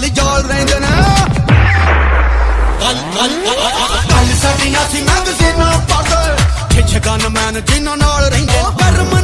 ਸ਼ਿਕਾਰੀਆਂ ਵਾਲੀ ਜਾਲ ਰਹਿੰਦੇ ਨੇ ਕੱਲ ਕੱਲ ਗੱਲ ਸਾਡੀਆਂ ਸੀ ਮੈਗਜ਼ੀਨਾਂ ਪੜ੍ਹਦੇ ਛੇ ਗਨ ਮੈਨ ਜਿਨ੍ਹਾਂ ਨਾਲ ਰਹਿੰਦੇ ਕਰਮ